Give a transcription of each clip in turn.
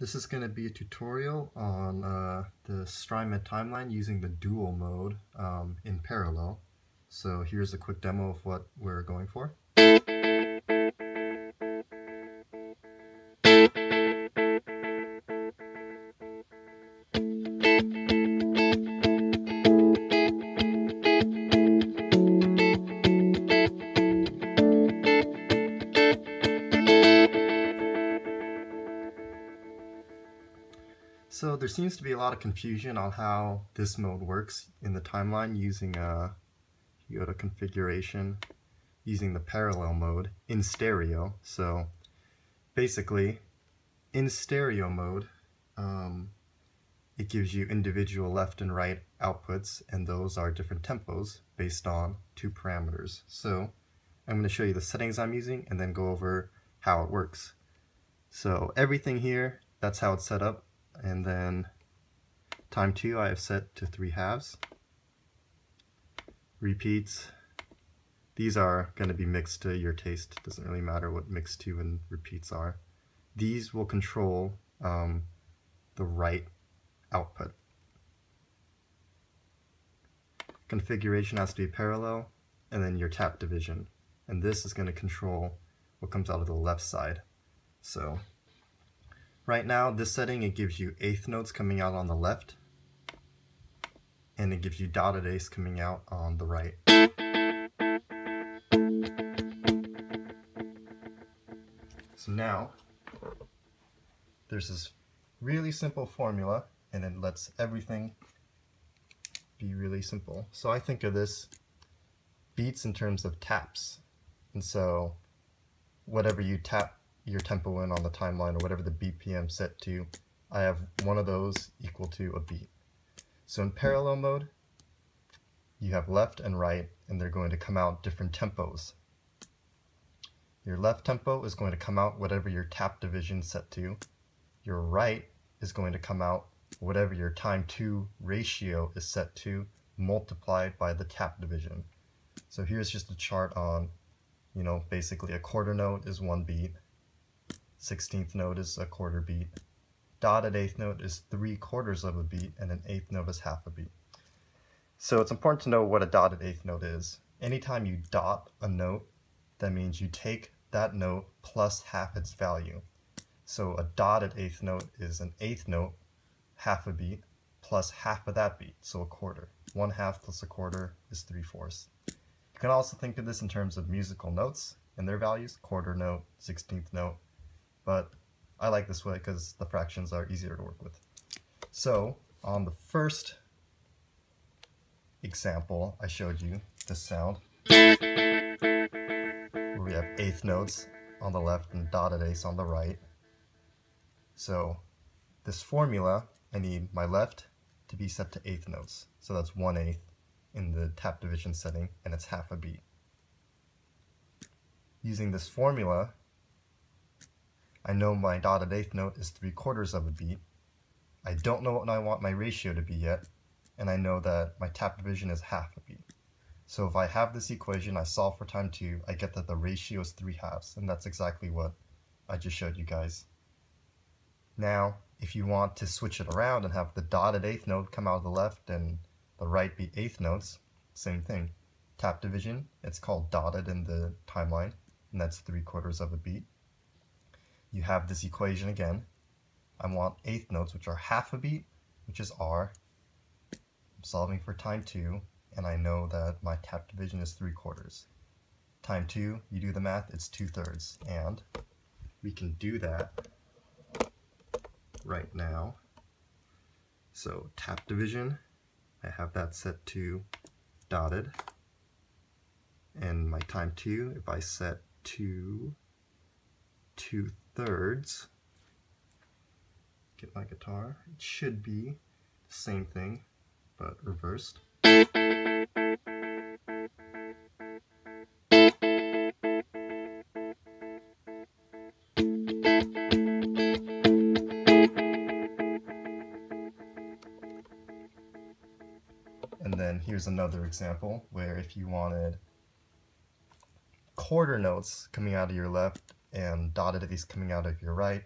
This is going to be a tutorial on uh, the Strymon timeline using the dual mode um, in parallel. So here's a quick demo of what we're going for. So there seems to be a lot of confusion on how this mode works in the timeline using a go to configuration using the parallel mode in stereo. So basically in stereo mode um, it gives you individual left and right outputs and those are different tempos based on two parameters. So I'm going to show you the settings I'm using and then go over how it works. So everything here, that's how it's set up and then time 2 I have set to 3 halves. Repeats, these are going to be mixed to your taste, doesn't really matter what mix 2 and repeats are. These will control um, the right output. Configuration has to be parallel, and then your tap division. And this is going to control what comes out of the left side. So Right now, this setting, it gives you eighth notes coming out on the left, and it gives you dotted eighths coming out on the right. So now, there's this really simple formula, and it lets everything be really simple. So I think of this beats in terms of taps. And so whatever you tap your tempo in on the timeline or whatever the BPM set to, I have one of those equal to a beat. So in parallel mode, you have left and right, and they're going to come out different tempos. Your left tempo is going to come out whatever your tap division set to. Your right is going to come out whatever your time 2 ratio is set to multiplied by the tap division. So here's just a chart on, you know, basically a quarter note is one beat, 16th note is a quarter beat. Dotted eighth note is three quarters of a beat, and an eighth note is half a beat. So it's important to know what a dotted eighth note is. Anytime you dot a note, that means you take that note plus half its value. So a dotted eighth note is an eighth note, half a beat, plus half of that beat, so a quarter. One half plus a quarter is three fourths. You can also think of this in terms of musical notes and their values, quarter note, 16th note, but I like this way because the fractions are easier to work with. So on the first example I showed you, the sound, where we have eighth notes on the left and dotted eighths on the right. So this formula, I need my left to be set to eighth notes. So that's one eighth in the tap division setting, and it's half a beat. Using this formula, I know my dotted eighth note is three quarters of a beat. I don't know what I want my ratio to be yet, and I know that my tap division is half a beat. So if I have this equation, I solve for time 2, I get that the ratio is 3 halves, and that's exactly what I just showed you guys. Now, if you want to switch it around and have the dotted eighth note come out of the left and the right be eighth notes, same thing. Tap division, it's called dotted in the timeline, and that's 3 quarters of a beat you have this equation again. I want eighth notes, which are half a beat, which is R. I'm solving for time 2, and I know that my tap division is 3 quarters. Time 2, you do the math, it's 2 thirds. And we can do that right now. So tap division, I have that set to dotted. And my time 2, if I set to 2 thirds. Get my guitar. It should be the same thing, but reversed. And then here's another example where if you wanted quarter notes coming out of your left and dotted at least coming out of your right.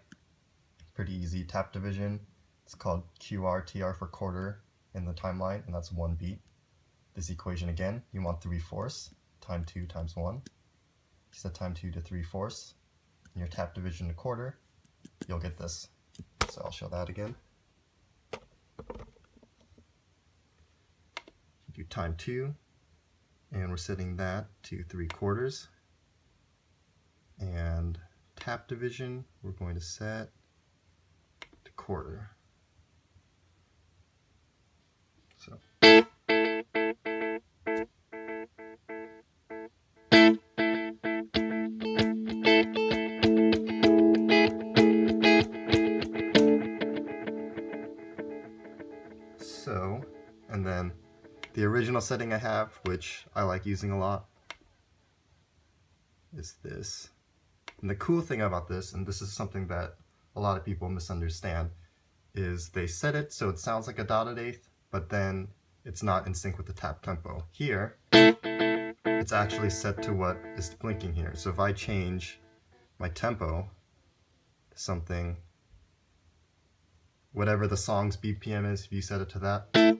pretty easy. Tap division, it's called QRTR for quarter in the timeline, and that's one beat. This equation again, you want 3 fourths, time 2 times 1. You set time 2 to 3 fourths, and your tap division to quarter, you'll get this. So I'll show that again. Do time 2, and we're setting that to 3 quarters. And tap division, we're going to set to quarter. So. So, and then the original setting I have, which I like using a lot, is this. And the cool thing about this, and this is something that a lot of people misunderstand, is they set it so it sounds like a dotted eighth, but then it's not in sync with the tap tempo. Here, it's actually set to what is blinking here. So if I change my tempo to something, whatever the song's BPM is, if you set it to that,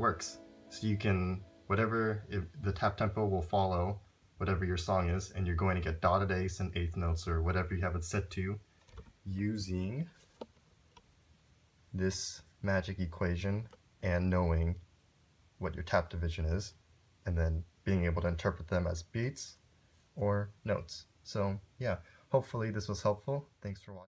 works. So you can, whatever, if the tap tempo will follow whatever your song is, and you're going to get dotted eighths and eighth notes or whatever you have it set to using this magic equation and knowing what your tap division is, and then being able to interpret them as beats or notes. So yeah, hopefully this was helpful. Thanks for watching.